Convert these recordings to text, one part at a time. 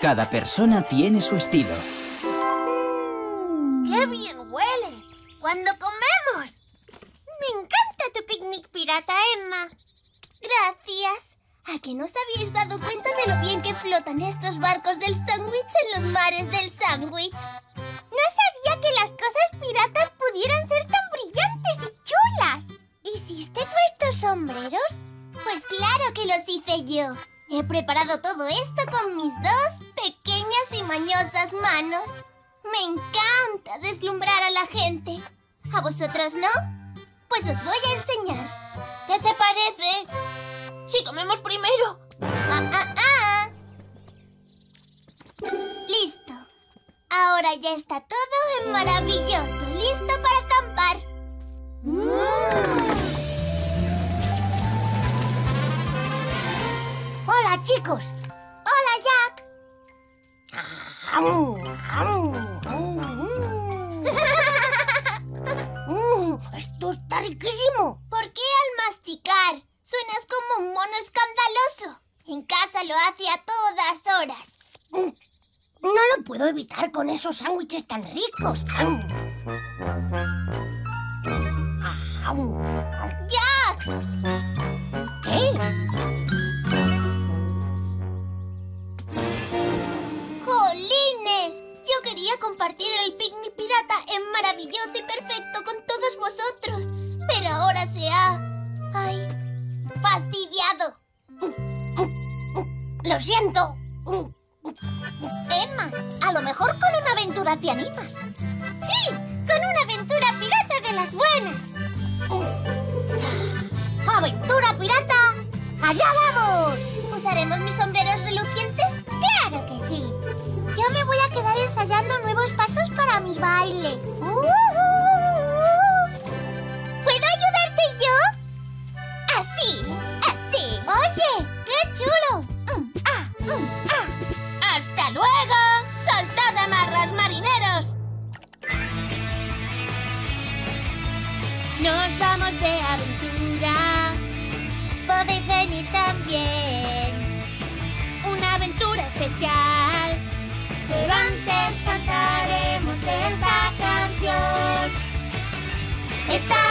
Cada persona tiene su estilo. ¡Qué bien huele! ¡Cuando comemos! Me encanta tu picnic pirata, Emma. Gracias. ¿A que no os habíais dado cuenta de lo bien que flotan estos barcos del sándwich en los mares del sándwich? No sabía que las cosas piratas pudieran ser tan brillantes y chulas. ¿Hiciste tú estos sombreros? Pues claro que los hice yo. He preparado todo esto con mis dos pequeñas y mañosas manos. Me encanta deslumbrar a la gente. ¿A vosotros no? Pues os voy a enseñar. ¿Qué te parece? Si comemos primero. Ah, ah, ah. Listo. Ahora ya está todo en maravilloso. Listo para zampar. Hola, chicos. Hola, Jack. Mm, esto está riquísimo. ¿Por qué al masticar? Suenas como un mono escandaloso. En casa lo hace a todas horas. Mm, No lo puedo evitar con esos sándwiches tan ricos. Lo siento. Emma, a lo mejor con una aventura te animas. Sí, con una aventura pirata de las buenas. ¡Aventura pirata! ¡Allá vamos! ¿Usaremos mis sombreros relucientes? ¡Claro que sí! Yo me voy a quedar ensayando nuevos pasos para mi baile. Podéis venir también. Una aventura especial. Pero antes cantaremos esta canción. Esta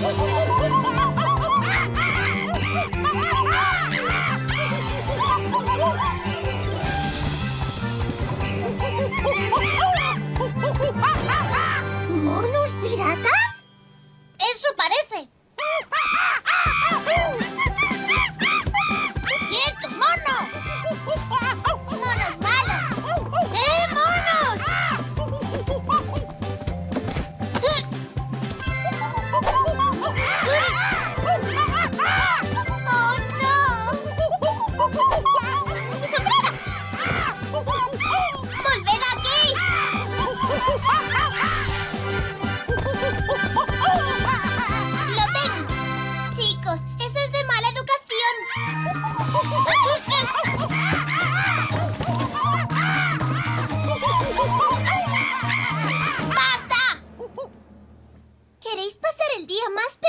Woo-hoo!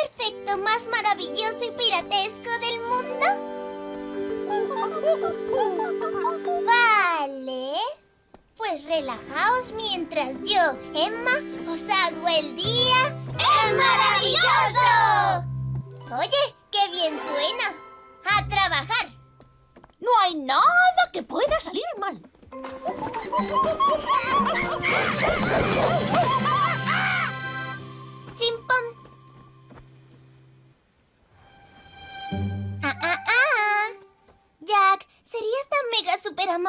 Más perfecto, más maravilloso y piratesco del mundo? Vale. Pues relajaos mientras yo, Emma, os hago el día ¡Es maravilloso! Oye, qué bien suena. ¡A trabajar! No hay nada que pueda salir mal.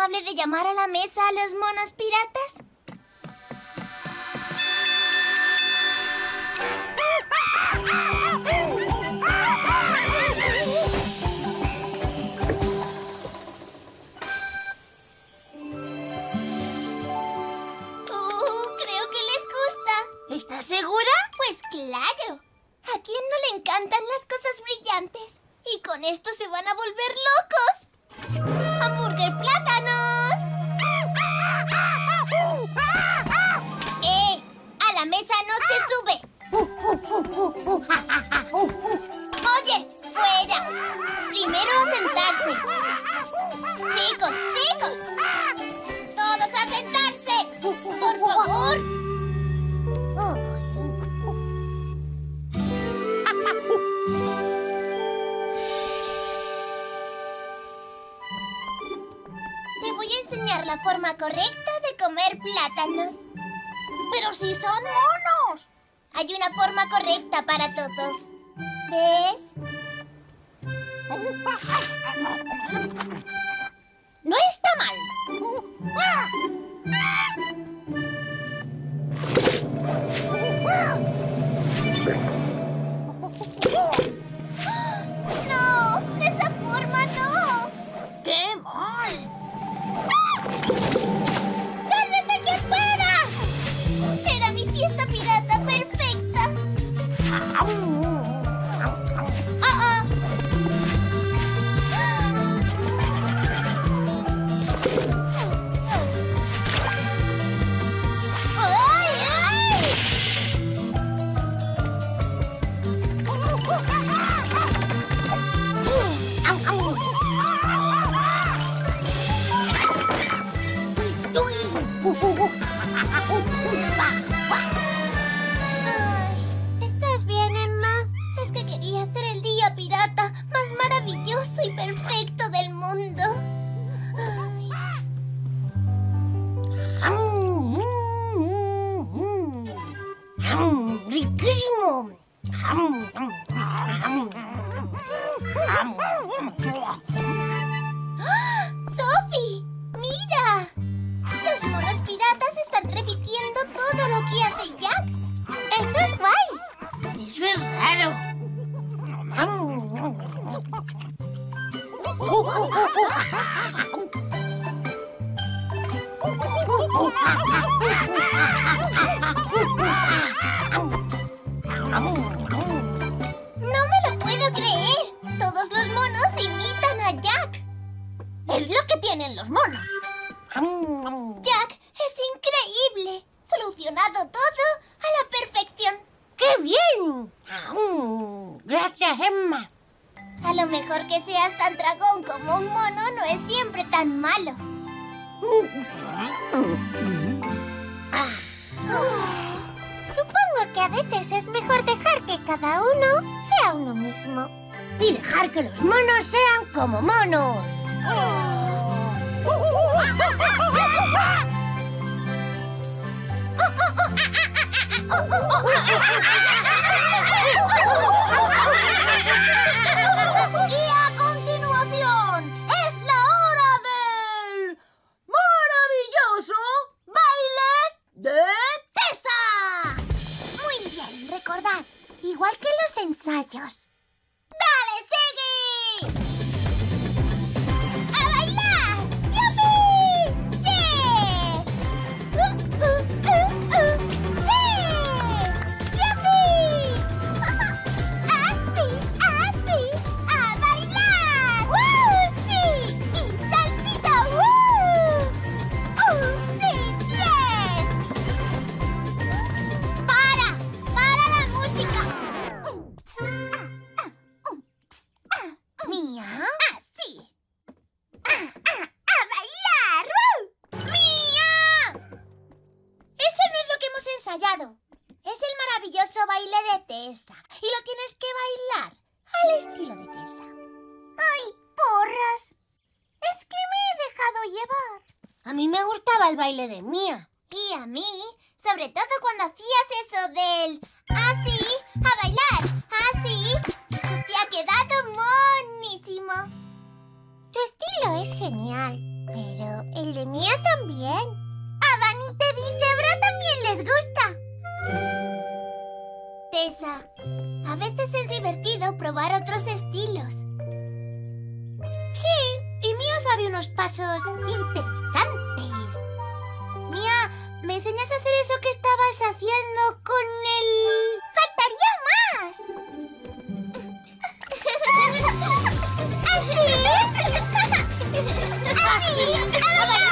Amable de llamar a la mesa a los monos piratas? Uh, creo que les gusta. ¿Estás segura? Pues claro. ¿A quién no le encantan las cosas brillantes? Y con esto se van a volver locos. ¡Hamburger plátanos! Mesa no se sube! ¡Oye! ¡Fuera! Primero a sentarse. Chicos, chicos. Todos a sentarse. Por favor. Te voy a enseñar la forma correcta de comer plátanos. Pero si son monos. Hay una forma correcta para todos. ¿Ves? No está mal. No me lo puedo creer. Todos los monos imitan a Jack. Es lo que tienen los monos. Jack es increíble. Solucionado todo a la perfección. ¡Qué bien! Gracias, Emma. A lo mejor que seas tan dragón como un mono no es siempre tan malo. Supongo que a veces es mejor dejar que cada uno sea uno mismo. Y dejar que los monos sean como monos. Y recordad. Igual que los ensayos. Es el maravilloso baile de Tessa. Y lo tienes que bailar al estilo de Tessa. ¡Ay, porras! Es que me he dejado llevar. A mí me gustaba el baile de Mía. Y a mí, sobre todo cuando hacías eso del así, a bailar, así. Eso te ha quedado monísimo. Tu estilo es genial. Pero el de Mía también. A Vanita y Zebra también les gusta. Tessa, a veces es divertido probar otros estilos. Sí, y Mía sabe unos pasos interesantes. Mía, ¿me enseñas a hacer eso que estabas haciendo con el...? ¡Faltaría más! ¿Así? ¿Así?